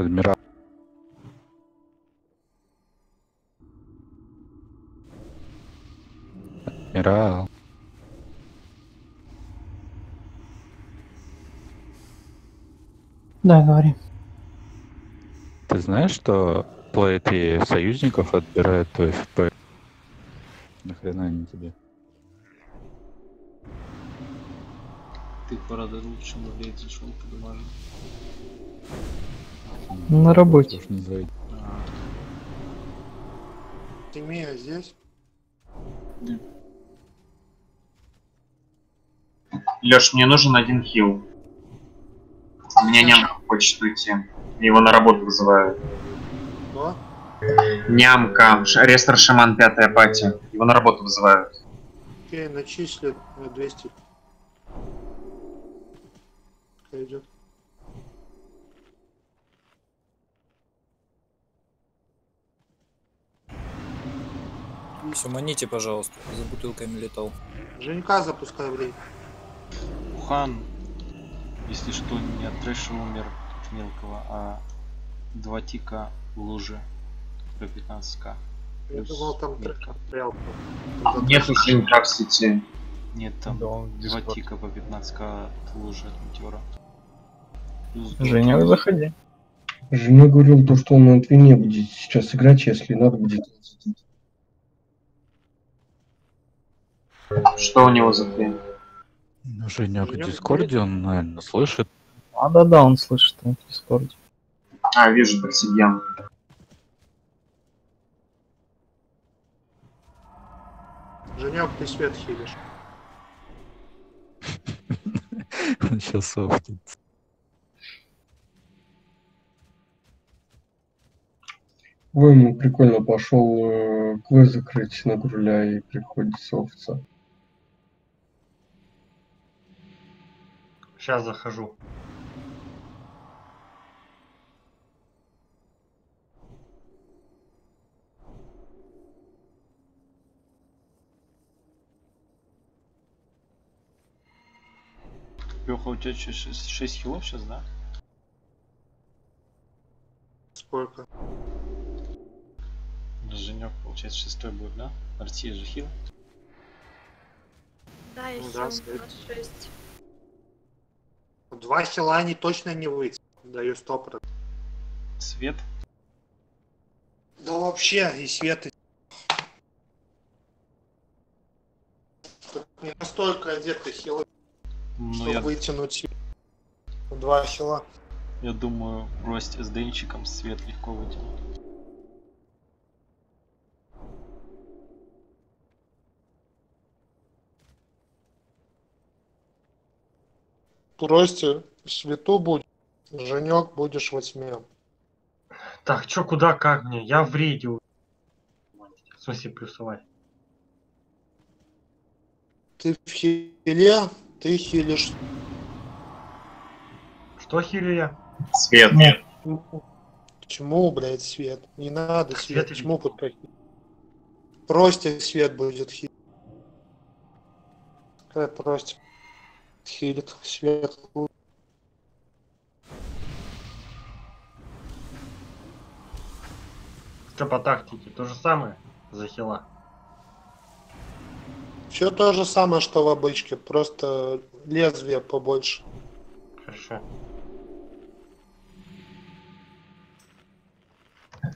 Адмирал. Адмирал. Да, говори. Ты знаешь, что плейты союзников отбирают твой ФП? Нахрена они тебе? Ты порада лучше блядь, зашел по домашнему. На работе. Тимея здесь? Леш, мне нужен один хил. У меня нямка хочет уйти. Его на работу вызывают. Кто? Нямка, рестор шаман пятая пати. Его на работу вызывают. Окей, начислят на 200. Пускай идет. Все, маните, пожалуйста, за бутылками летал. Женька запускай время. Ухан, если что, не от трэша умер от мелкого, а два тика в луже по 15к. Я думал, там метка. трек стрелка. Нету Женька в сети. Нет, там Да, он два Дискорд. тика по 15к от лужи от метеора. Плюс Женя, заходи. Женя говорил то, что он на Твине будет сейчас играть, если надо будет. Что у него за хрень? Ну, Женек в Дискорде, он, наверное, слышит. А, да-да, он слышит там в Дискорде. А, вижу, Барсигьян. Женек, ты свет хилишь. Он сейчас софтит. По-моему, прикольно пошел э, квест закрыть на груля и приходится овца. Сейчас захожу. Леха, у тебя что, 6, 6 хилов сейчас, да? Сколько? Женек, получается, шестой будет, да? Артия же хил. Да, я Ну хил да, на свет. 6. Два хила они точно не выйдут. Даю стоп. Свет. Да вообще, и свет, и... Не настолько одеты хилы, Ну, чтобы я, вытянуть два хила. я думаю, бросьте с денчиком свет легко вытянуть. Бросьте, свету будет. Женек будешь восьмем. Так, чё, куда, как мне? Я в рейде. В смысле плюсовать? Ты в хиле, ты хилишь. Что хилю я? Свет. Чему, блядь, свет? Не надо свет. Свет Чему подходить? Просто свет будет хилить. Как просто хилит свет. Что по тактике? То же самое за хила. Все то же самое, что в обычке, просто лезвие побольше. Хорошо.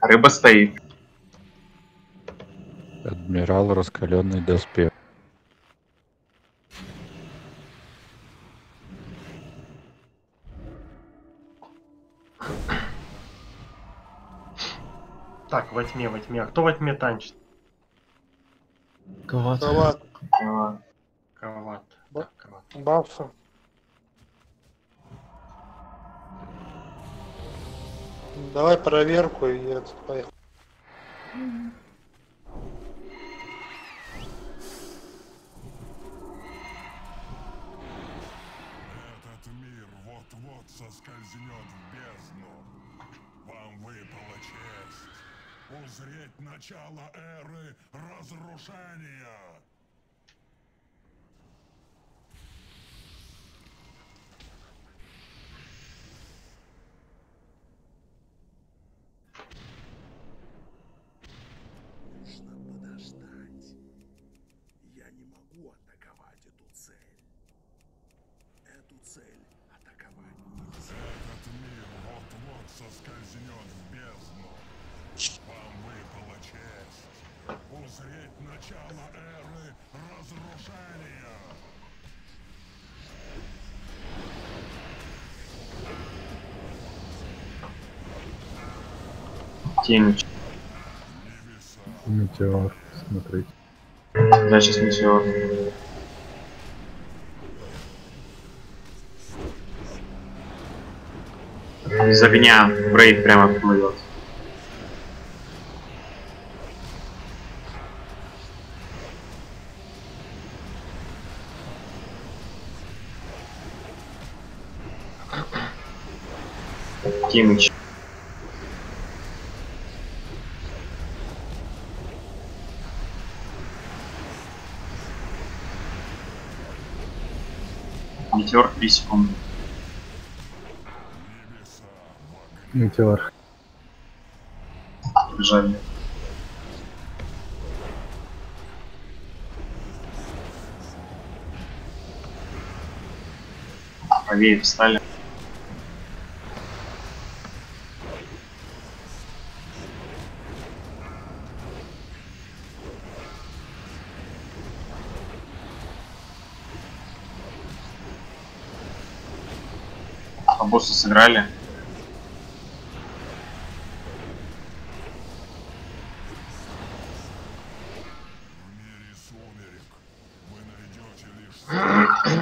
Рыба стоит. Адмирал раскаленный доспех. Так, во тьме, во тьме. А кто во тьме танчит? А. Да. Так, кроват. бафы. Давай проверку и это, поехали. Этот мир вот-вот соскользнет в бездну. Вам выпала честь узреть начало эры разрушения. Этот мир вот-вот соскользнет в бездну. Вам выпала честь узреть начало эры разрушения. Темич. Метеор, смотрите. Да, сейчас метеор. Из огня Брейд прямо плывет. Тимыч. Метеор 3 секунды. Метеор. Побежали. Правее встали. А босса сыграли.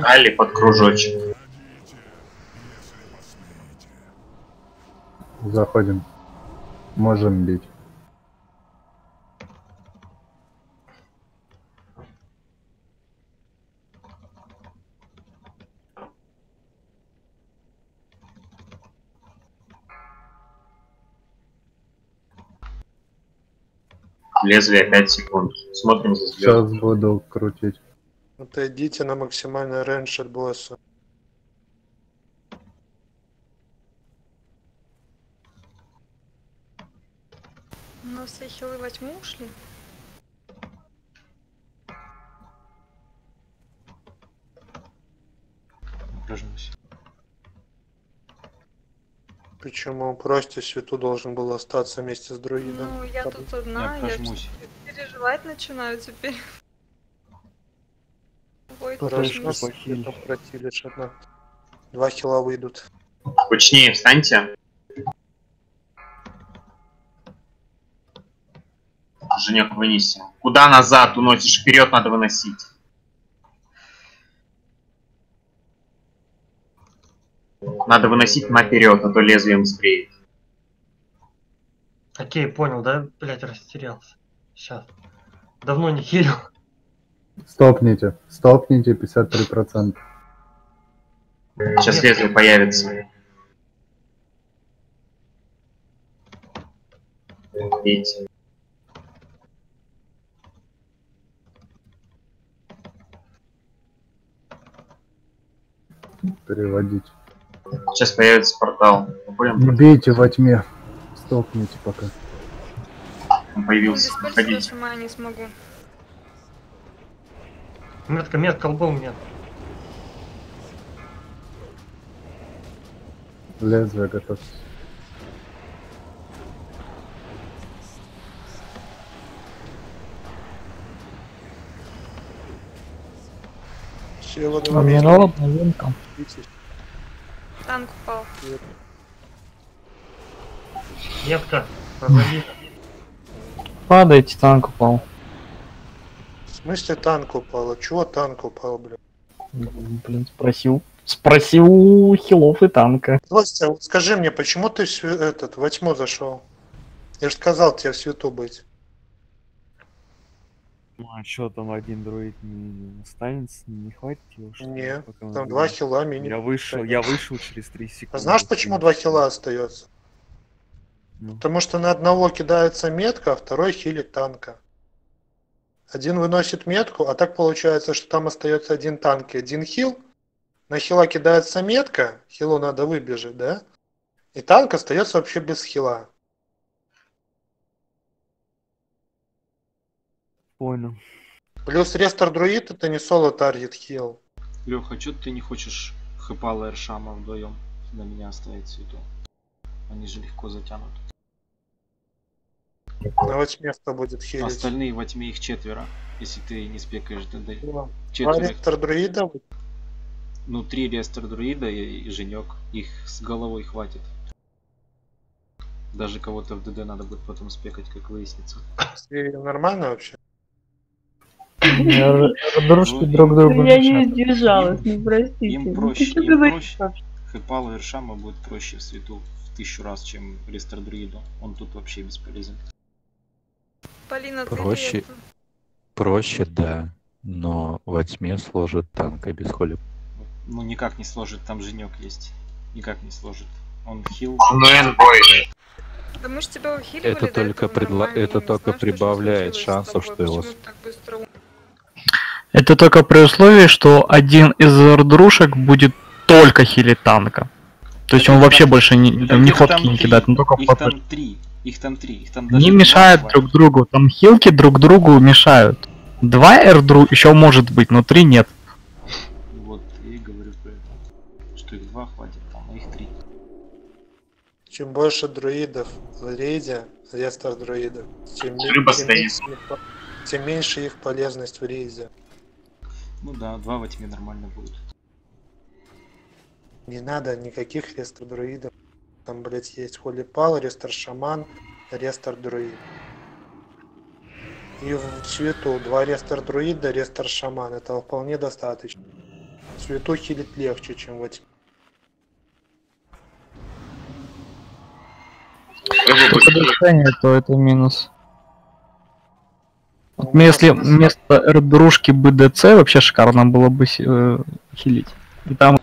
Али под кружочек. Заходим. Можем бить. Лезвие 5 секунд. Смотрим за звездой. Сейчас буду крутить. Отойдите на максимальный рейндж от босса. У нас все хилы во тьму ушли. Почему? Просто Свету должен был остаться вместе с друидом. Ну, я тут одна, Я я, переживать начинаю теперь. Ой, Хорошо. Свету протилишь одна. Два хила выйдут. Кучнее встаньте. Женек, вынеси. Куда назад уносишь? Вперед надо выносить. Надо выносить наперед, а то лезвием спреет. Окей, понял, да? Блять, растерялся. Сейчас. Давно не хилил. Стопните. Стопните 53%. Сейчас лезвие появится. Видите? Переводить. Сейчас появится портал. Будем бейте во тьме. Стопните пока. Он появился. Ходите. нажимаю не смогу. Метка, метка, лбом нет. Лезвие готовьте. Сила А мне надо новинка. Танк упал. Метка. Разови. Падайте, танк упал. В смысле танк упал? А чего танк упал, блин? Блин, спросил. Спросил у хилов и танка. Костя, вот скажи мне, почему ты этот, во тьму зашел? Я же сказал тебе в свету быть. Ну а что там один дроид не останется, не хватит его? что ли, Не, пока мы там два хила минимум. Я вышел, я вышел через 3 секунды. А знаешь, почему два хила остается? Ну. Потому что на одного кидается метка, а второй хилит танка. Один выносит метку, а так получается, что там остается один танк и один хил. На хила кидается метка, хилу надо выбежать, да? И танк остается вообще без хила. Понял. Плюс рестор друид это не соло таргет хил. Леха, что ты не хочешь Хэпала и Эршама вдвоем на меня оставить свету. Они же легко затянут. На восьме кто будет хилить? Остальные во тьме их четверо. Если ты не спекаешь ДД. Два Четверо. ректор друида? Ну, три рестор друида и, и Женек. Их с головой хватит. Даже кого-то в ДД надо будет потом спекать, как выяснится. С нормально вообще? Дружки друг другу Я не сдержалась, ну простите. Им Ну, проще, им проще. Хэпалу и Эршама будет проще в свету в тысячу раз, чем рестор друиду. Он тут вообще бесполезен. Полина, Проще, проще, да, но во тьме сложит танка без холи. Ну, никак не сложит, там Женек есть. Никак не сложит. Он хил. Ну, энбой. Да мы тебя ухиливали Это только, предла... это только прибавляет шансов, что его... так быстро Это только при условии, что один из ордрушек будет только хилить танка. То есть он вообще больше не, там, ни их ходки там не кидает, он только Их там три. Их там три. Их там Не мешают друг другу, там хилки друг другу мешают. Два эрдру еще может быть, но три нет. Вот, я и говорю про это. Что их два хватит, там, а их три. Чем больше друидов в рейде, рестор друидов, тем, тем стоит. меньше тем меньше их полезность в рейде. Ну да, два во тьме нормально будет. Не надо никаких рестор друидов. Там, блять, есть холи пал, рестор шаман, рестор друид. И в цвету два рестор друида, рестор шаман. Это вполне достаточно. Цвету хилить легче, чем в тьме. Дыхание, то это минус. Вот мне если вместо эрдрушки БДЦ вообще шикарно было бы э, хилить. И там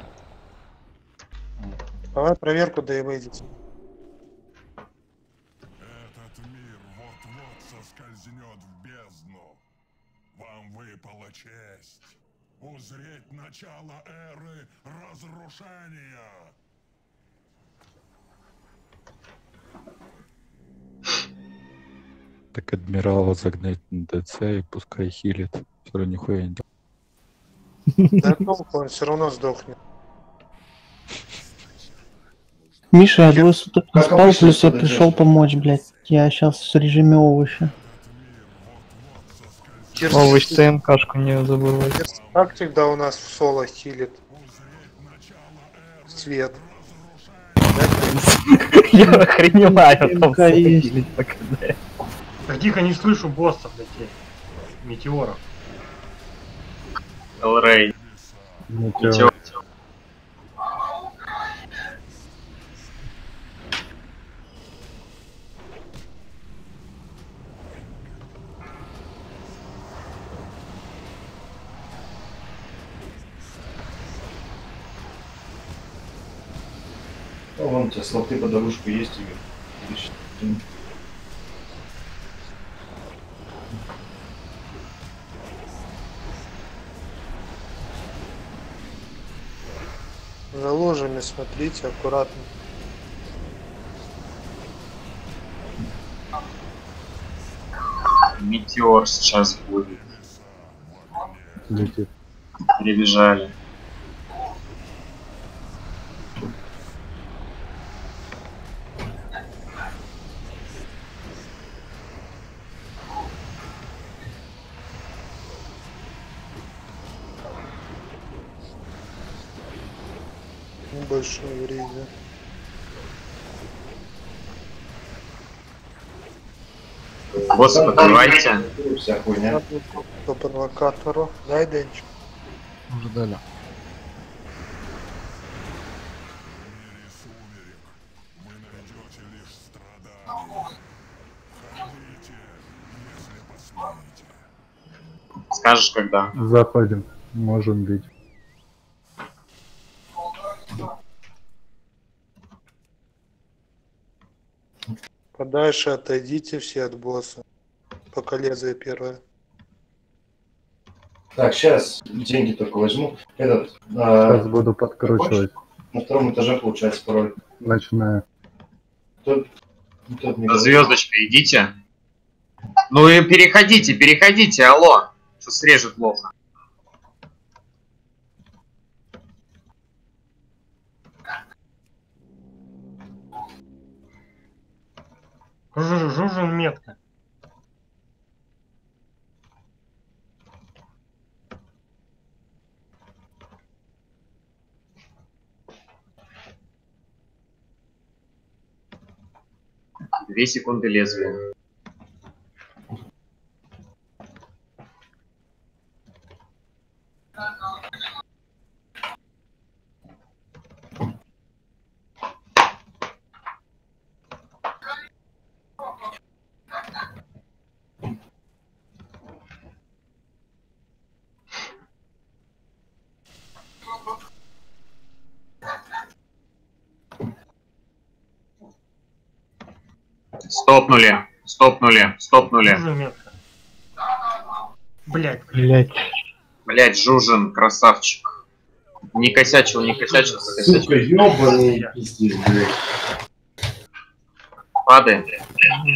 Давай проверку, да и выйдете. Этот мир вот-вот соскользнет в бездну. Вам выпала честь узреть начало эры разрушения. Так адмирала загнать на ДЦ и пускай хилит. Все равно нихуя не делает. Да толку, он все равно сдохнет. Миша, я двое суток не спал, плюс я пришел помочь, блядь. Я сейчас в режиме овоща. овощ ТНКшку не забывай. Как всегда у нас в соло хилит? Свет. Я охреневаю там ТНК есть. хилить пока, тихо, не слышу боссов, блядь, этих метеоров. Элрей. Метеор. Ну, вон у тебя слоты под оружку есть, Игорь. Видишь, ты- За ложами смотрите аккуратно. Метеор сейчас будет. Летит. Перебежали. Небольшое время. Боссы, покрывайте. Вся хуйня. По провокатору. Дай денчик. Уже дали. Вы найдете лишь страдания. Ходите, если посмеете. Скажешь, когда. Заходим. Можем бить. Подальше отойдите все от босса. Шапка лезвия первая. Так, сейчас деньги только возьму. Этот, а, сейчас буду подкручивать. На втором этаже получается пароль. Начинаю. Тут, ну, тут Звездочка, идите. Ну и переходите, переходите, алло. Что срежет плохо. Жужжин метка. Две секунды лезвия. Стопнули, стопнули, стопнули. Блять. Блять. Блять, Жужин, красавчик. Не косячил, не косячил, закосячил. Сука, ёбаный пиздец, блядь. Падай.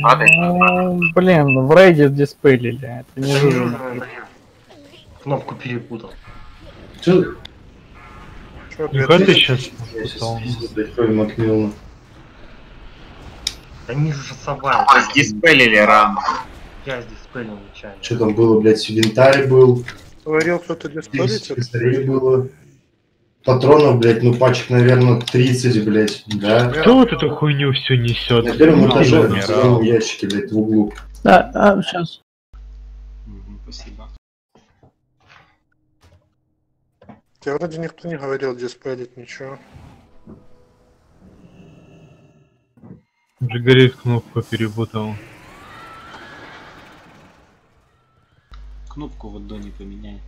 Падай. Ну, блин, в рейде диспелили. Это не я. Кнопку перепутал. Чё? Чё, ты 2000? сейчас Я сейчас пиздец, блядь, крови Макмиллана. Да не же совал. Диспелили рано. Я здесь спелил нечаянно. Что там было, блядь, инвентарь был, Говорил кто-то диспелить? пистолет было. Патронов, блядь, ну пачек, наверное, 30, блядь, да? Кто вот эту хуйню все несет? На первом этаже, в целом ящике, блядь, в углу. Да, а, сейчас. Спасибо. Тебе вроде никто не говорил диспелить ничего. Горит кнопку перепутал. Кнопку в аддоне поменяй.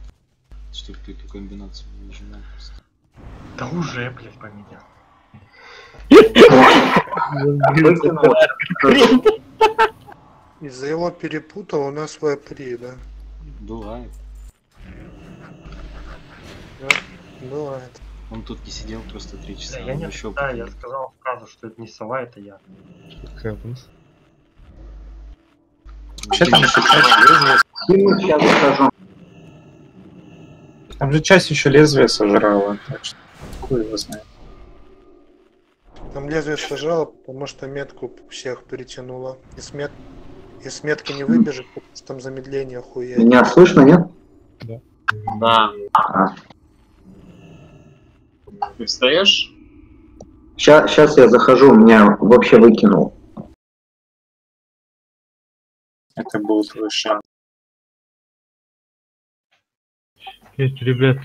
Чтобы ты эту комбинацию не нажимал просто. Да уже, блядь, поменял. Из-за его перепутал у нас веб-3, да? Бывает. Бывает. Он тут не сидел просто три часа. Да, я не еще да, я сказал фразу, что это не сова, это я. Вообще там еще часть... Там же часть еще лезвие сожрала, так что хуй его знает. Там лезвие сажало, потому что метку всех перетянуло. И с, мет... и с метки не выбежит, потому что там замедление хуя. Меня слышно, нет? Да. Ты встаешь? Сейчас я захожу, меня вообще выкинул. Это был твой шанс. Нет, ребят,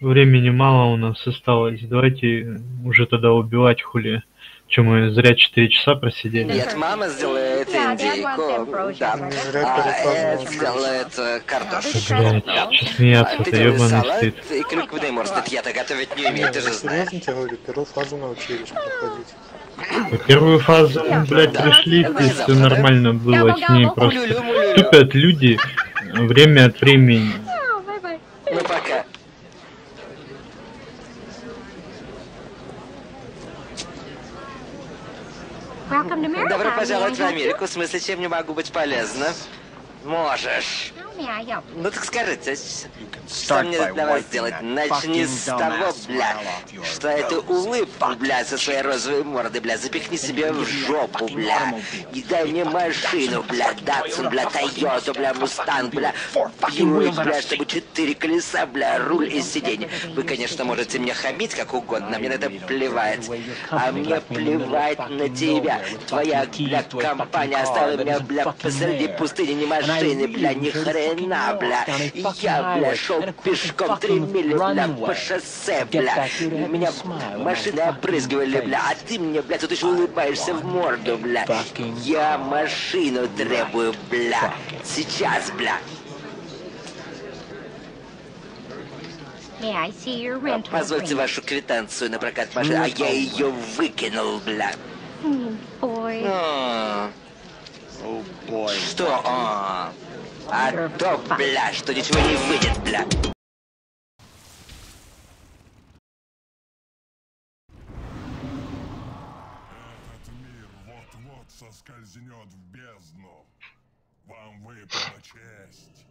времени мало у нас осталось. Давайте уже тогда убивать хули. Че мы зря 4 часа просидели? Нет, мама сделает индейку, да. А Эд сделает э, картошку. Блять, че смеяться, Ты ебаный стыд. и клюквенный морс. Нет, я-то готовить не умею, ты же знаешь. серьезно тебе говорю, первую фазу научились проходить. По Первую фазу, блядь, прошли, и все нормально было, с ней просто тупят люди время от времени. Ну пока. Добро пожаловать в Америку. В смысле, чем не могу быть полезна? Можешь. Ну так скажите, что мне для вас сделать? Начни с того, бля, что эту улыбку, бля, со своей розовой мордой, бля, запихни себе в жопу, бля. И дай мне машину, бля, Датсун, бля, Тойоту, бля, Мустанг, бля, Бьюик, бля, чтобы четыре колеса, бля, руль и сиденье. Вы, конечно, можете мне хамить как угодно, мне на это плевать. А мне плевать на тебя. Твоя, бля, компания оставила меня, бля, посреди пустыни, ни машины, бля, ни хрена, бля. И я, бля, шел пешком три мили, бля, по шоссе, бля. Меня машины опрызгивали, бля, а ты мне, бля, тут еще улыбаешься в морду, бля. Я машину требую, бля. Сейчас, бля. Позвольте вашу квитанцию на прокат машины, а я ее выкинул, бля. А. Что? А, а то, бля, что ничего не выйдет, бля. Этот мир вот-вот соскользнет в бездну. Вам выпала честь.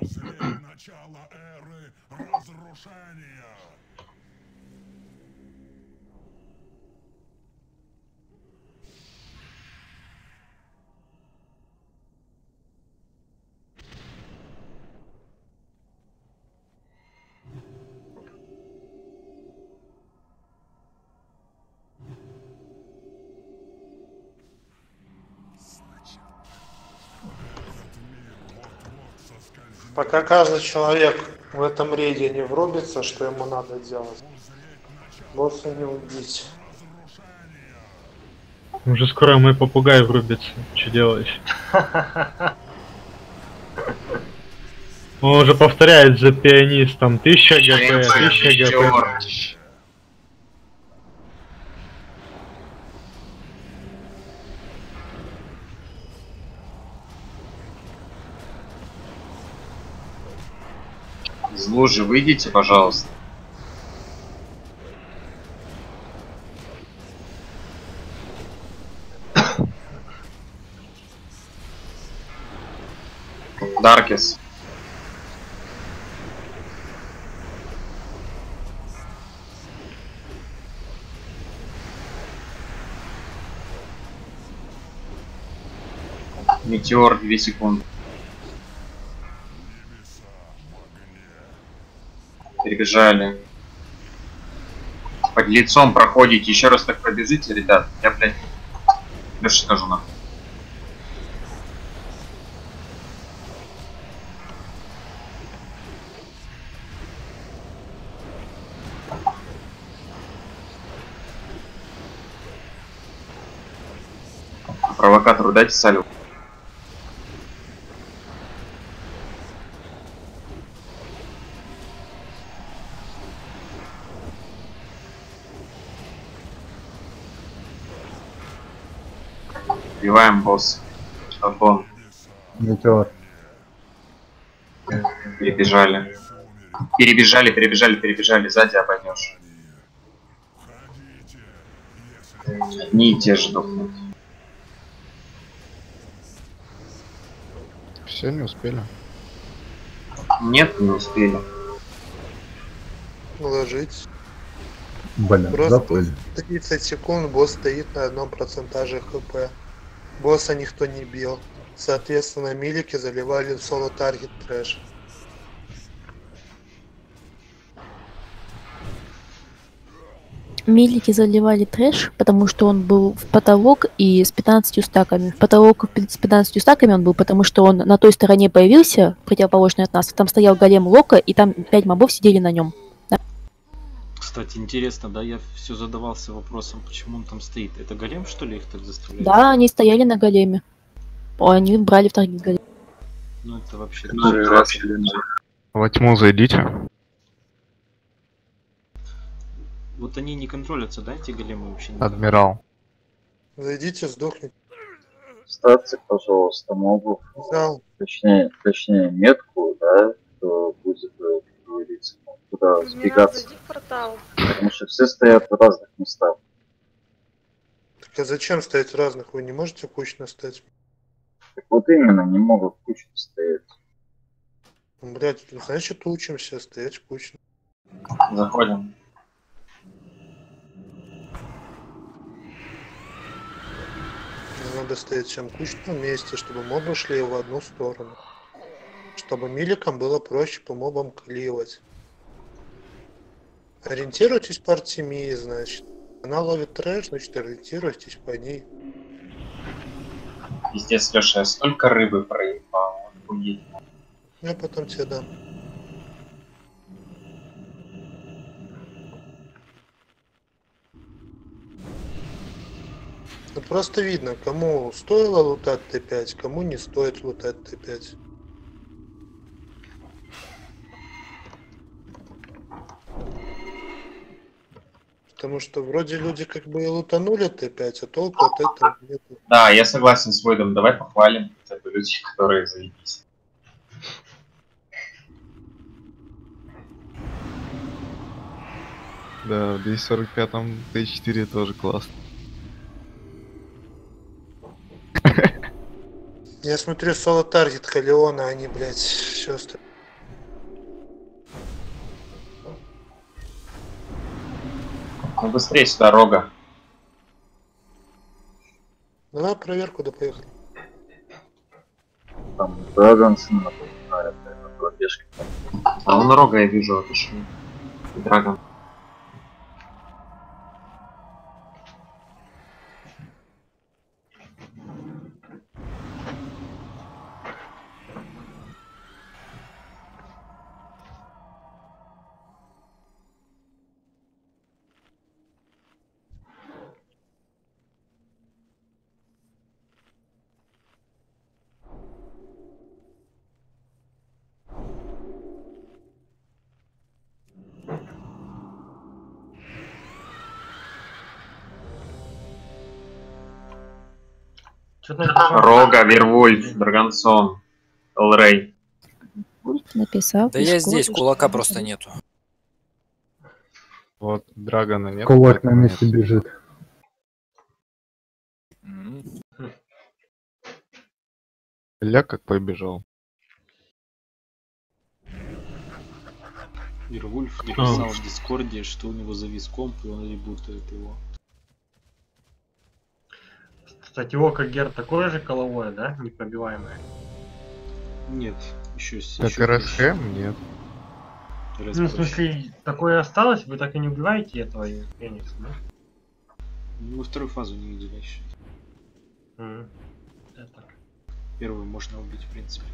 Узреть начало эры разрушения. Пока каждый человек в этом рейде не врубится, что ему надо делать, босса не убить. Уже скоро мой попугай врубится. Что делаешь? Он уже повторяет за пианистом. 1000 ГП, 1000 ГП. Лужи выйдите, пожалуйста. Даркис. Метеор 2 секунды. Перебежали. Под лицом проходите. Еще раз так пробежите, ребят. Я, блядь, дальше скажу нахуй. Провокатору дайте салют. Босс. Обон. Метеор. Перебежали. Перебежали, перебежали, перебежали. Сзади обойдешь. Одни и те же дохнут. Все, не успели. Нет, не успели. Ложить. Блин, Просто заплыли. 30 секунд босс стоит на одном процентаже хп. Босса никто не бил. Соответственно, милики заливали в соло таргет трэш. Милики заливали трэш, потому что он был в потолок и с 15 стаками. В потолок с 15 стаками он был, потому что он на той стороне появился, противоположной от нас. Там стоял голем Лока, и там 5 мобов сидели на нем. Кстати, интересно, да, я все задавался вопросом, почему он там стоит. Это голем, что ли, их так заставляет? Да, они стояли на големе. О, Они брали в таргет голем. Ну это вообще... Во тьму зайдите. Вот они не контролятся, да, эти големы вообще? никак? Адмирал. Зайдите, сдохните. Ставьте, пожалуйста, мобов. Взял. Точнее, точнее, метку, да, что будет, э, ну, куда сбегаться. зайди в портал. Потому что все стоят в разных местах. Так а зачем стоять в разных? Вы не можете кучно стать? Так вот именно, не могут кучно стоять. Блять, значит учимся стоять кучно. Заходим. Надо стоять всем кучно вместе, чтобы мобы шли в одну сторону. Чтобы миликам было проще по мобам кливать. Ориентируйтесь по Артемии, значит. Она ловит трэш, значит ориентируйтесь по ней. Пиздец, Леша, я столько рыбы проебал. Охуеть. Я потом тебе дам. Ну просто видно, кому стоило лутать Т5, кому не стоит лутать Т5. Потому что вроде люди как бы и лутанули Т5, а толку от этого нет. Да, я согласен с Войдом. Давай похвалим хотя бы людей, которые заебись. Да, в 245-м Т4 тоже классно. Я смотрю соло таргет Халиона, они, блядь, сестры. Ну быстрее сюда, Рога. Давай проверку, да поехали. Там Драгонсон, это пробежка. А он Рога я вижу. И Драгон. Рога, Вервольф, Драгонсон, Элрей. Написал. Да я здесь, кулака просто нету. Вот, Драгона нет. Кулак на месте бежит. Ля как побежал. Ирвульф А. написал в Дискорде, что у него завис комп, и он ребутает его. Кстати, Ока Гер такое же коловое, да? Непробиваемое. Нет, еще с Так еще. РСХМ нет. РС Ну, в смысле, такое осталось, вы так и не убиваете этого Феникса, да? Мы вторую фазу не видели еще. Мгм. Это. Первую можно убить, в принципе.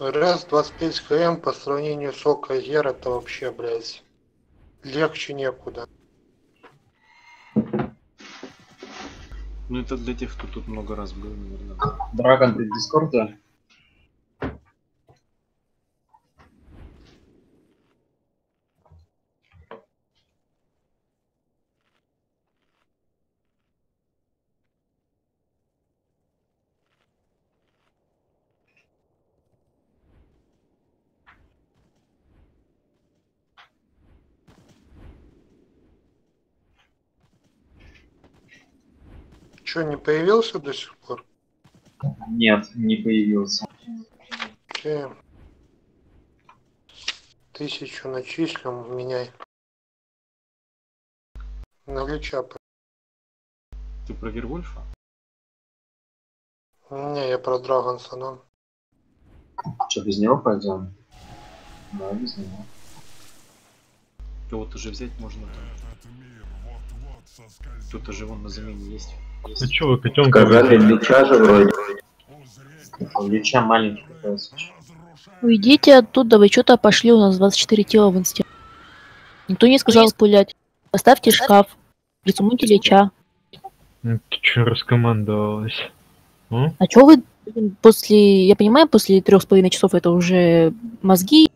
РС 25 км по сравнению с Ока Гер это вообще, блядь, легче некуда. Ну это для тех, кто тут много раз был, наверное. Драгон, ты в Дискорде? Че, не появился до сих пор? Нет, не появился. Окей. Тысячу начислим, меняй. На Лича. п- Ты про Вервольфа? Не, я про Драгонсона. Что, без него пойдем? Да, без него. Кого-то же взять можно там. Кто-то же вон на замене есть. Ну чё вы котенка Сказали, Лича же вроде. Лича маленький. Уйдите оттуда, вы что-то пошли, у нас 24 тела в инсте. Никто не сказал пулять. Поставьте шкаф. Присумуйте леча. Ну, Ты чё раскомандовалась? М? А чё вы после... Я понимаю, после трех с половиной часов это уже мозги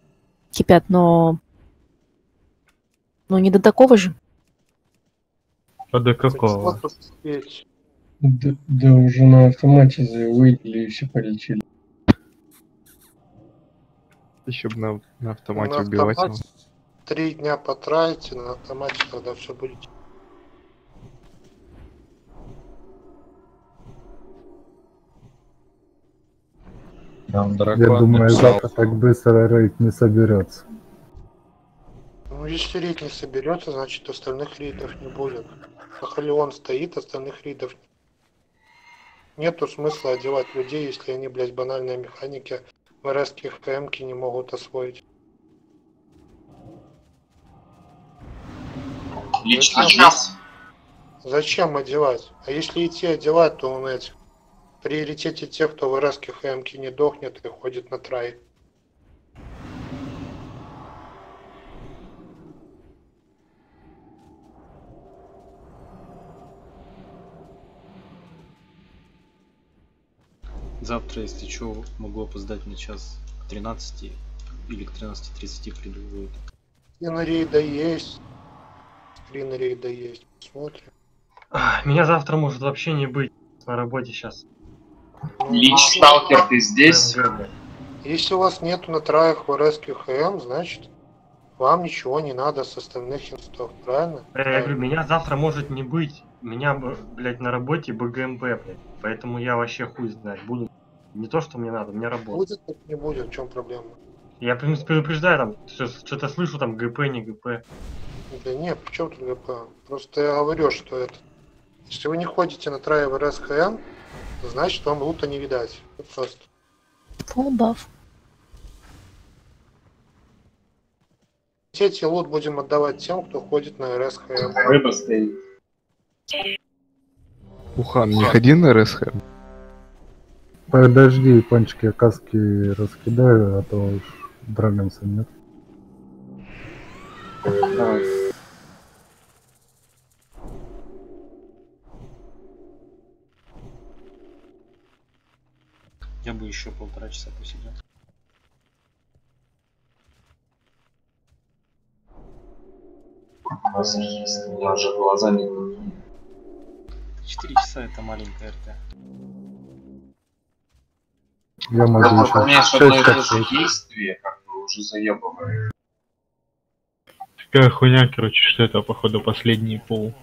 кипят, но... Ну, не до такого же. А до какого? Да, да уже на автомате выделили и все полетели. Еще бы на, на автомате На убивать его. автомате Три дня потратите, на автомате тогда все будет. Там Я дракон думаю, написал. завтра так быстро рейд не соберется. Ну, если рейд не соберется, значит остальных рейдов не будет. Ахалион стоит, остальных нет. Нету смысла одевать людей, если они, блядь, банальные механики в РС ХМки не могут освоить. Лично Зачем? час. Зачем одевать? А если идти одевать, то он эти. В приоритете тех, кто в РС ХМки не дохнет и ходит на трай. Завтра, если что, могу опоздать на час к 13 или к 13.30 приду. Вот. Скрин рейда есть. Скрин рейда есть. Смотрим. Ах, Меня завтра может вообще не быть на работе сейчас. Лич Сталкер, ты здесь? Если у вас нету на траях в РС ХМ, значит вам ничего не надо с остальных инстов, правильно? Я говорю, меня завтра может не быть. Меня, блядь, на работе БГМП, блядь. Поэтому я вообще хуй знать буду. Не то, что мне надо, мне работа. Будет, так не будет, в чем проблема? Я, в принципе, предупреждаю, там, что- что-то слышу, там, ГП, не ГП. Да нет, при чем тут ГП? Просто я говорю, что это... Если вы не ходите на трае в РС ХМ, значит вам лута не видать. Вот просто. Buff. Эти лут будем отдавать тем, кто ходит на РС ХМ. Рыба стоит. Ухан, не ходи на РСХМ. Подожди, пончики, каски раскидаю, а то уж драгонса нет. Я бы еще полтора часа посидел. У нас есть, же глаза не 4 часа это маленькая РТ. Я могу вот у меня еще же одно и 6 то же как действие, как бы уже заебывает. Такая хуйня, короче, что это, походу, последний пол.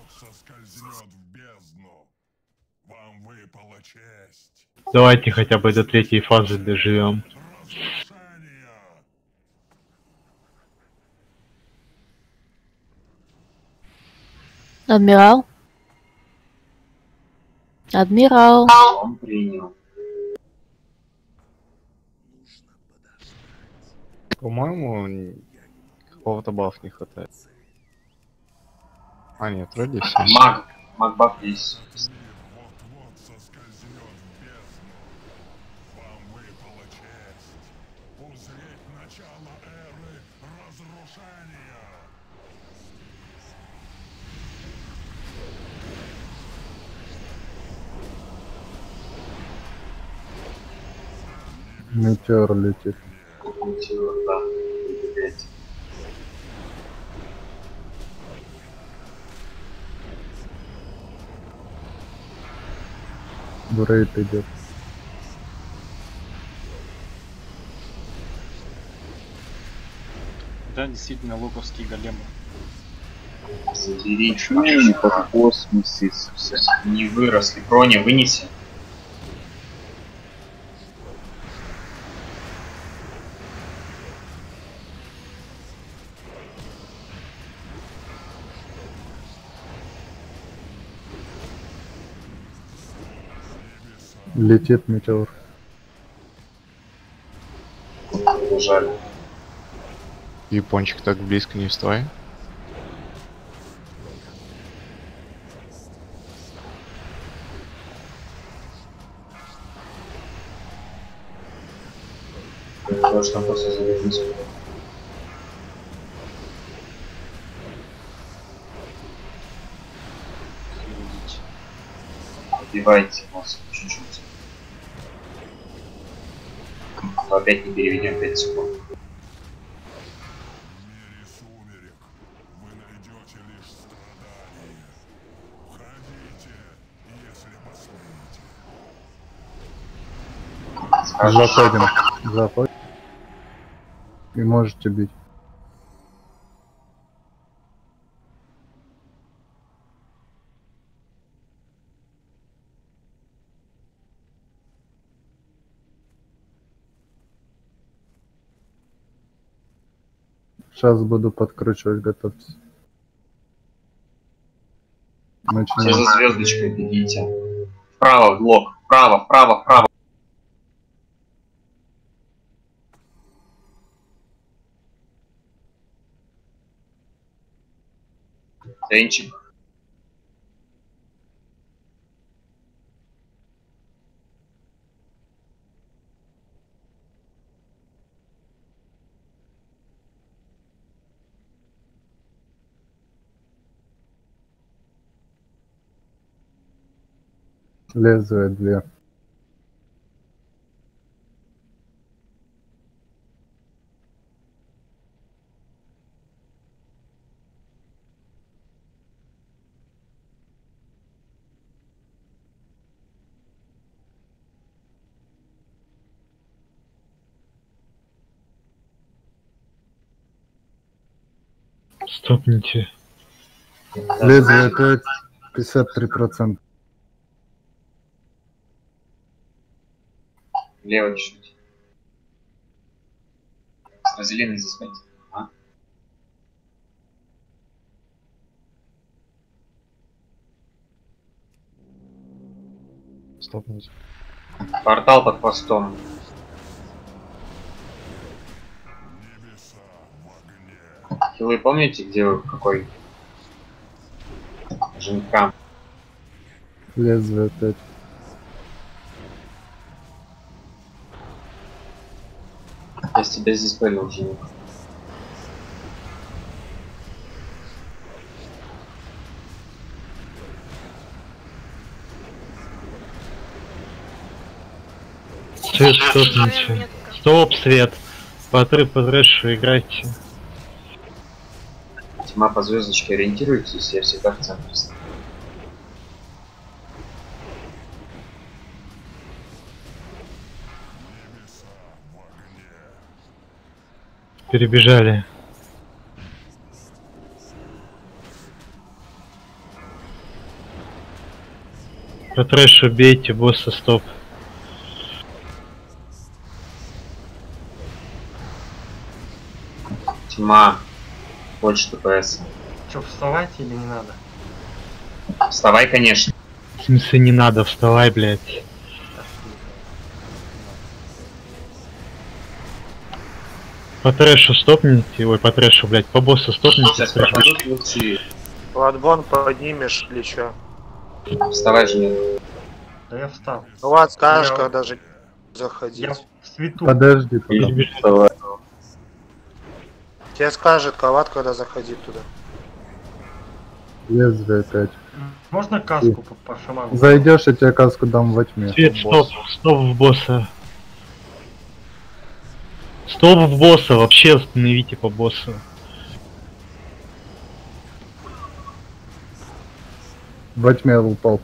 Давайте хотя бы до третьей фазы доживем. Адмирал? Адмирал? Он принял. По-моему, какого-то баф не хватает. А, нет, вроде все. Маг, маг баф есть. метеор летит. Метеор, В рейд идет. Да, действительно, локовские големы. Забери, Почему они по космосе совсем? Не выросли. Броня вынеси. Летит метеор. Жаль. Япончик так близко не вставай. Потому что там просто заведись. Убивайте нас чуть-чуть. Но опять не переведем 5 секунд. Заходим. Заходим. И можете бить. Сейчас буду подкручивать, готовьтесь. Все Начинаем. за звездочкой бегите. Вправо, блок. Вправо, вправо, вправо. Денчик. Лезвие две. Стопните. Лезвие 5, 53%. Лево чуть-чуть. Разделенный засмотрите. А? Стопнуть. Портал под хвостом. Хилы помните, где вы какой? Женка. Лезвие 5. Тебя здесь понял, женик. Свет, стопните. Стоп, свет. По три по трэшу играйте. Тьма по звездочке ориентируйтесь, я всегда в центре. стою. Перебежали. По трэшу бейте, босса стоп. Тьма. Больше ДПС. Че, вставать или не надо? Вставай, конечно. В смысле не надо, вставай, блядь. По трэшу стопните, ой, по трэшу, блядь, по боссу стопните. Ладбон поднимешь или чё? Вставай же. Да я встал. Ну ладно, скажешь, Я- когда же заходить. Я в свету. Подожди, подожди. Тебе скажет Кават, когда заходить туда. Лезвие опять. Можно каску по, по шаману? Зайдешь, я тебе каску дам во тьме. Свет, стоп, стоп в босса. Стоп в босса, вообще остановите по боссу. Во тьме упал.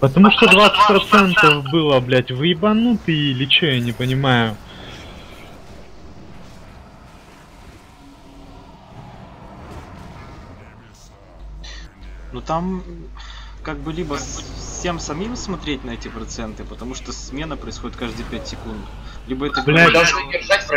Потому что 20% было, блядь, вы ебанутый или чё, я не понимаю. Ну там как бы либо всем самим смотреть на эти проценты, потому что смена происходит каждые 5 секунд. Либо это Блядь,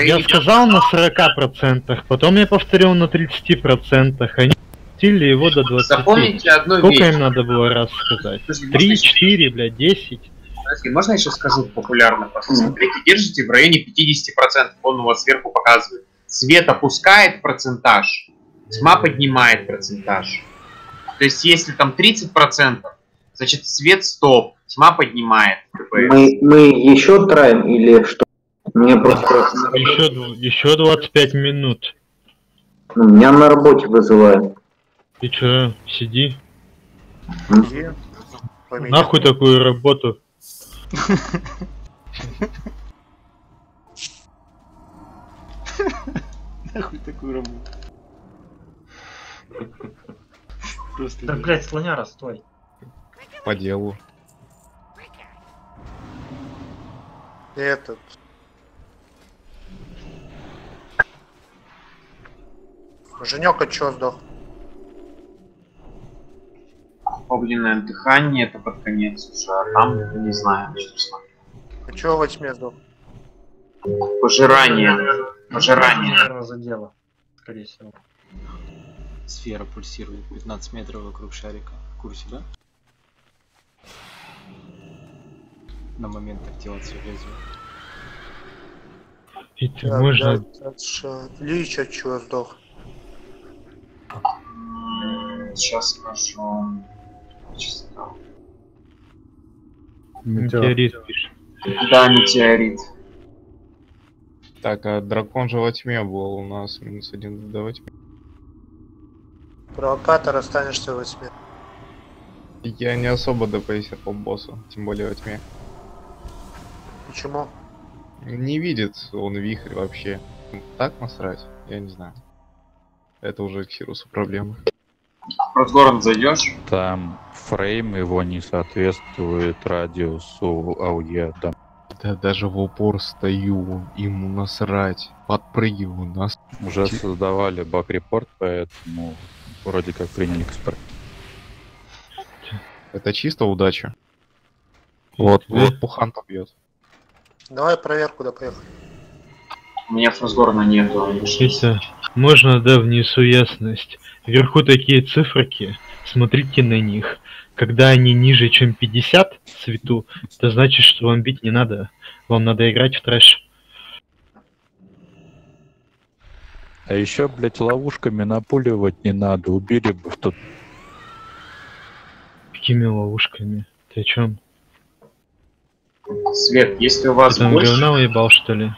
я сказал на 40%, потом я повторил на 30%, они стили его до 20%. Запомните одну Сколько вещь. им надо было раз сказать? Подожди, 3, можно 4, блядь, 10? Подожди, можно я еще скажу популярно? Просто смотрите, держите в районе 50%, он у вас сверху показывает. Свет опускает процентаж, тьма поднимает процентаж. То есть если там 30%, значит свет стоп, тьма поднимает. Мы, мы еще траем или что? Мне просто... Еще, еще 25 минут. Ну, Меня на работе вызывают. Ты чё, сиди. Иди, Нахуй такую работу. Нахуй такую работу. Просто Да, блядь, слоняра, стой. По делу. Этот. Женек от чего сдох? Огненное дыхание это под конец уже, а там не знаю, честно. А чего во тьме сдох? Пожирание. Пожирание. Наверное, задело. Скорее всего. Сфера пульсирует 15 метров вокруг шарика. В курсе, да? На момент активации лезвия. И ты Так, можно... да, Лич от чего сдох? Сейчас скажу. Чисто. Метеорит пишет. Да, метеорит. Так, а дракон же во тьме был у нас минус один до во тьме. Провокатор останешься во тьме. Я не особо ДПС по боссу, тем более во тьме. Почему? Не видит он вихрь вообще. Так насрать? Я не знаю. Это уже к Сирусу проблема. В Росгород зайдешь? Там фрейм его не соответствует радиусу АУЕ. Да. Да даже в упор стою, ему насрать, подпрыгиваю нас. Уже создавали баг-репорт, поэтому вроде как приняли к исправлению. Это чисто удача. Вот, Вот Пухан побьет. Давай проверку, да поехали. У меня Фросгорна нету. Это... Можно, да, внесу ясность. Вверху такие циферки, смотрите на них. Когда они ниже, чем 50 цвету, это значит, что вам бить не надо. Вам надо играть в трэш. А еще, блядь, ловушками напуливать не надо. Убили бы в тот... Какими ловушками? Ты о чем? Свет, если у вас Ты там больше, говна уебал, что ли?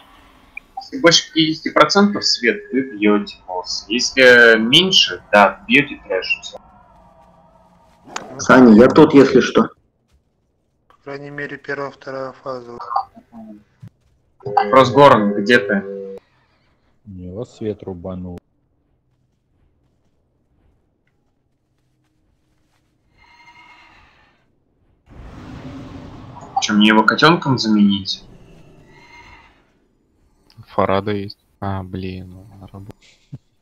Если больше 50% свет, вы бьете босс. Если меньше, да, бьете трэшите. Саня, я тут, если что. По крайней мере, первая, вторая фаза. Вопрос где ты? Не, вас свет рубанул. Чем мне его котенком заменить? Фарада есть. А, блин, ну, она работает.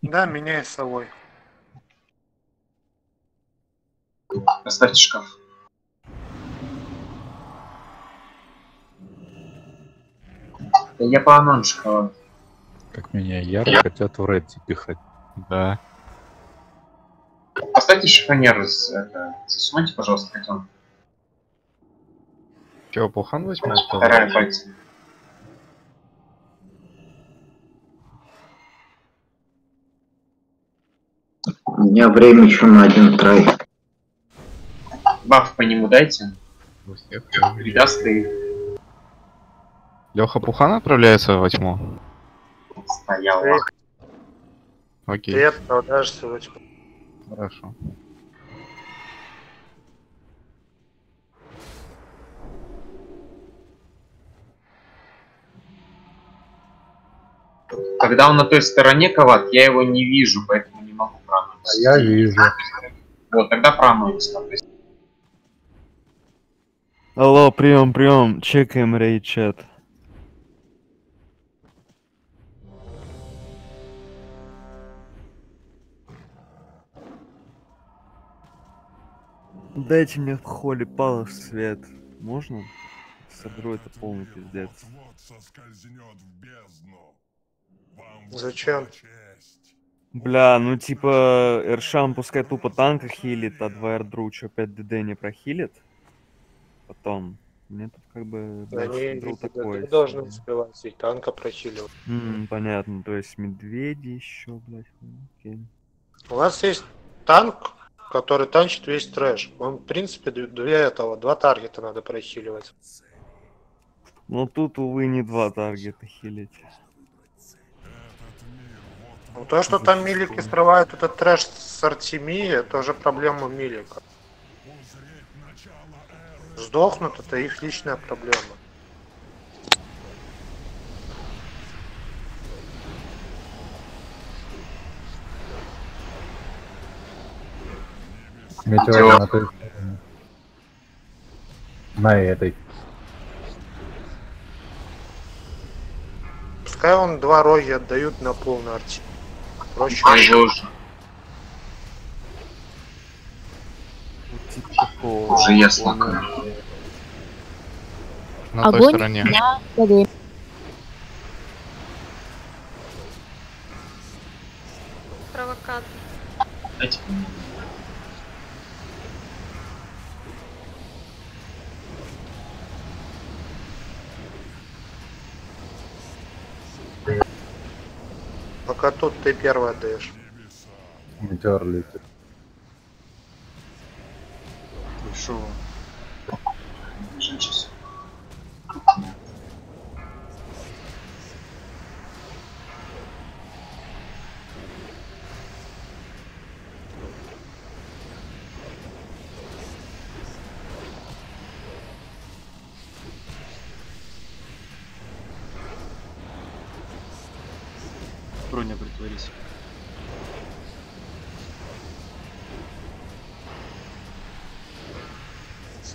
Да, меняй совой. Поставьте шкаф. Да я по анон шоколад. Как меня яро хотят в Редди пихать. Да. Поставьте шифонер, с- это, засуньте, пожалуйста, котенка. Чего, Пухан возьмет? Вторая пальца. У меня время еще на один трай. Баф по нему дайте. Передаст и Леха Пухан отправляется во тьму? стоял. Окей, Ты отправляешься в тьму. хорошо. Когда он на той стороне коват, я его не вижу, поэтому. А я вижу. Вот, тогда есть Алло, прием, прием, чекаем рейд чат. Дайте мне в холле палов свет. Можно? Соберу это полный пиздец. Зачем? Бля, ну типа Эршан пускай тупо танка хилит, а 2 Эрдручу 5 ДД не прохилит. Потом. Мне тут как бы Да не, Эрдру ты такой. должен успевать, и танка прохиливать. М, понятно, то есть медведи еще, блядь. ну, окей. У вас есть танк, который танчит весь трэш. Он, в принципе, для этого два таргета надо прохиливать. Но тут, увы, не два таргета хилить. Ну, то, что там милики срывают этот трэш с Артемии, это уже проблема милика. Сдохнут, это их личная проблема. Метеор на той стороне. На этой. Пускай он два роги отдают на полный арти. Проще. Уже, Такого уже ясно. плана. На той Огонь стороне. на голем. Провокатор. Дайте мне. Пока тут ты первый отдаешь. Метеор летит.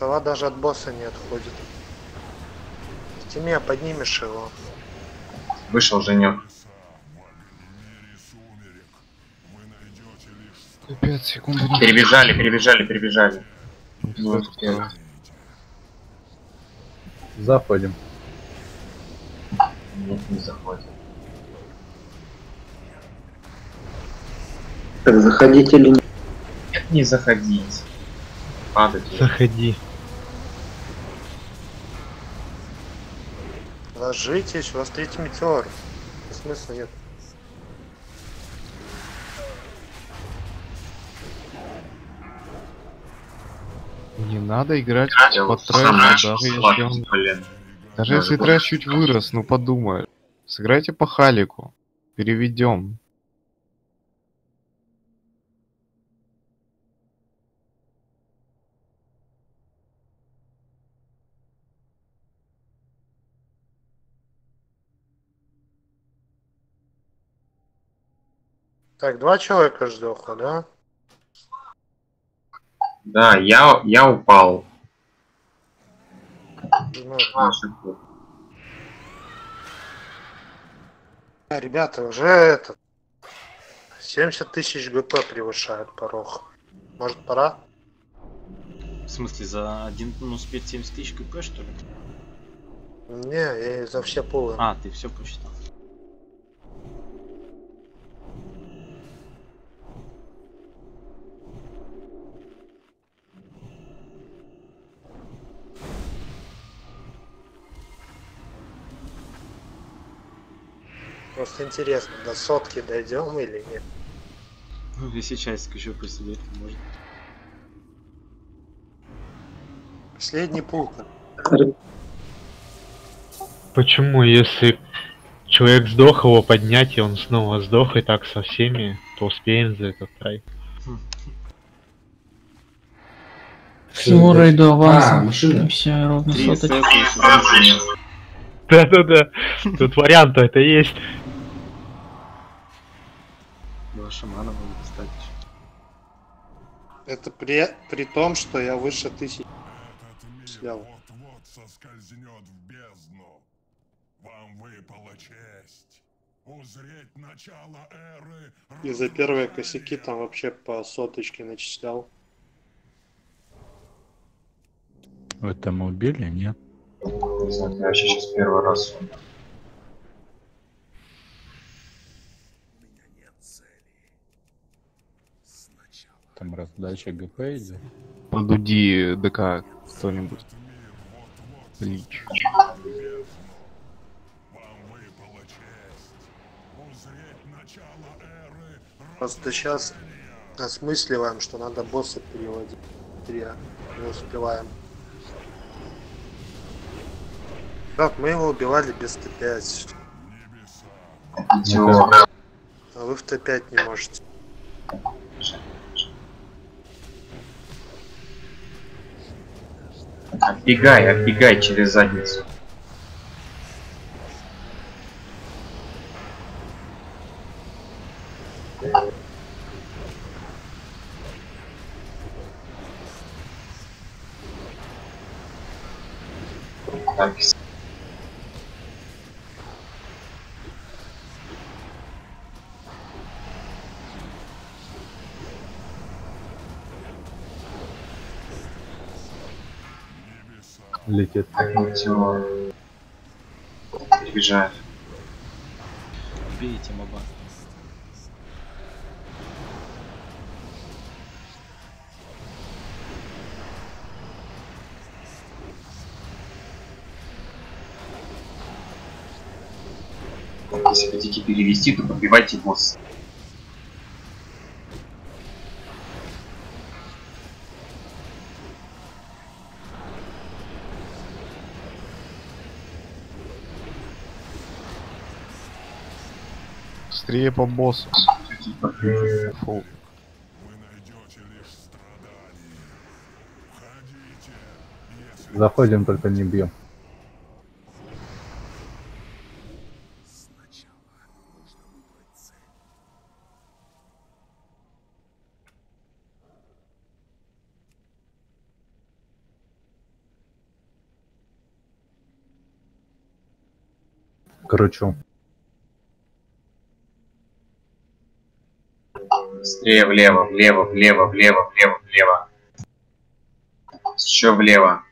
Сова даже от босса не отходит. Тиме, поднимешь его. Вышел Женек. Пять секунд. Перебежали, перебежали, перебежали. Заходим. Нет, не заходит. Так заходите или нет? Нет, не заходить. Падать. Заходи. Ложитесь, у вас третий метеор. Смысла нет. Не надо играть Я трэш, сам даже если он... блин. Даже Даже если трэш чуть вырос, ну подумай. Сыграйте по халику. Переведем. Так, два человека сдохло, да? Да, я, я упал. Ну, а, ребята, уже это 70 тысяч ГП превышает порог. Может пора? В смысле, за один ну, успеть 70 тысяч КП, что ли? Не, я и за все пулы. А, ты все посчитал. Просто интересно, до сотки дойдем или нет? Ну, если часик еще посидеть, то можно. Последний пул. Почему, если человек сдох, его поднять, и он снова сдох, и так со всеми, то успеем за этот трай? Всему рейду аванс. А, машина. Ровно Да-да-да, тут варианты это есть. Два шамана могут стать. Это при, при том, что я выше тысячи слял. Вот-вот соскользнет в бездну. Вам выпала честь узреть начало эры И за первые косяки там вообще по соточке начислял. Вы там убили? Нет? Не знаю, я вообще сейчас первый раз. Там раздача ГП идет. Подуди ДК кто-нибудь. Лич. Просто сейчас осмысливаем, что надо босса переводить. Зря не успеваем. Так, мы его убивали без Т5. Чего? А вы в Т5 не можете. Отбегай, отбегай через задницу. Так, Летит. все. Перебежает. Бейте моба. Если хотите перевести, то подбивайте босса. Быстрее по боссу. Фу. Заходим, только не бьем. Кручу. Быстрее влево, влево, влево, влево, влево, влево. Еще влево.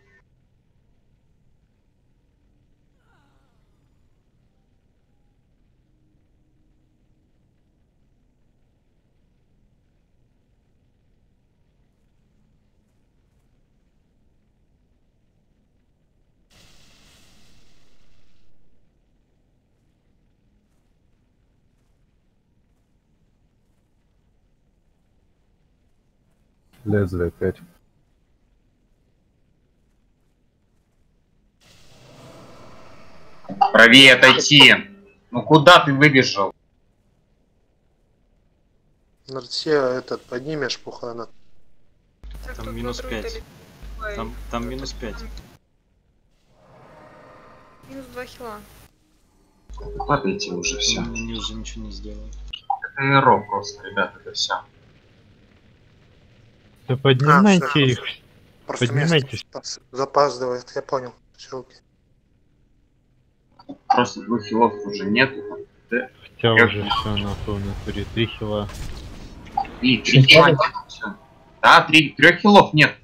Лезвие 5. Правее отойти. Ну куда ты выбежал? Нарсе этот поднимешь пухана. Там минус 5. Там, там минус 5. Минус 2 хила. Падайте уже все. Они уже ничего не сделают. Это эро просто, ребята, это все. Да поднимайте А, их. Просто запас- запаздывает, я понял. Ссылки. Просто двух хилов уже нету. Да. Хотя Я- уже все в натуре. Три хила. И три хила нет, всё. Да, три, трех хилов нет.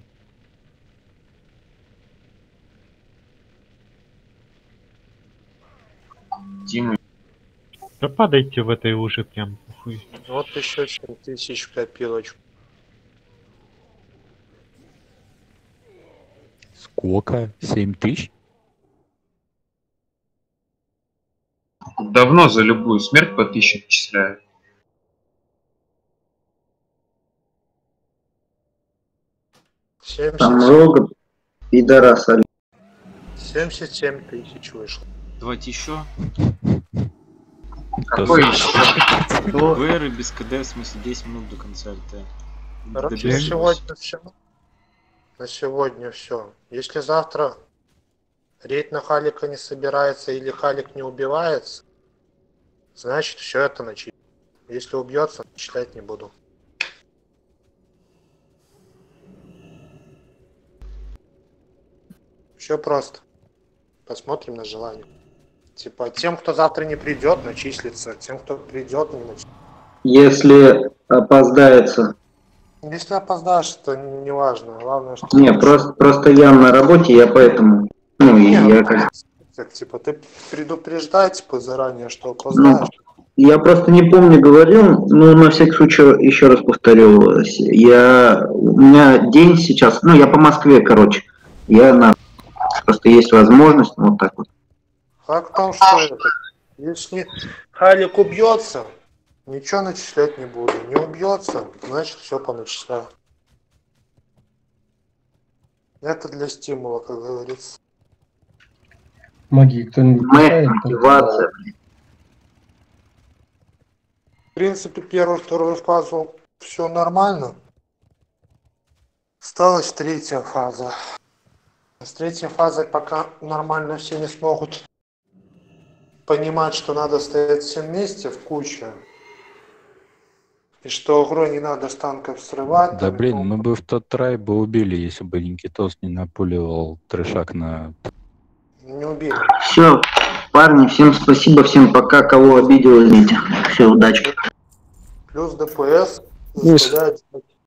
Дима, Да падайте в этой луже прям. Вот еще 7 тысяч копилочку. Сколько? Семь тысяч? давно за любую смерть по тысяче отчисляют. Там много пидораса. 77 тысяч вышло. Давайте еще. Какой еще? ВР и без КД, в смысле 10 минут до конца ЛТ. Короче, сегодня все. На сегодня все. Если завтра рейд на Халика не собирается или Халик не убивается, значит все это начислено. Если убьется, начислять не буду. Все просто. Посмотрим на желание. Типа, тем, кто завтра не придет, начислится. Тем, кто придет, не начислится. Если опоздается. Если опоздаешь, то не важно. Главное, что... Не, просто, просто я на работе, я поэтому... Ну, и я как... так, типа, ты предупреждай, типа, заранее, что Ну, опоздаешь. я просто не помню, говорил, но на всякий случай еще раз повторю. Я... У меня день сейчас... Ну, я по Москве, короче. Я на... Просто есть возможность, вот так вот. Факт в том, что это, если Халик убьется, ничего начислять не буду. Не убьется, значит все поначисляю. Это для стимула, как говорится. Магии кто-нибудь писает? мотивация. В принципе, первую, вторую фазу все нормально. Осталась третья фаза. С третьей фазой пока нормально все не смогут понимать, что надо стоять все вместе в кучу. И что игру не надо с танков срывать. Да блин, мы бы в тот трай бы убили, если бы Никитос не напуливал трешак на... Не убили. Все, парни, всем спасибо, всем пока. Кого обидел, извините. Все, удачи. Плюс ДПС Плюс.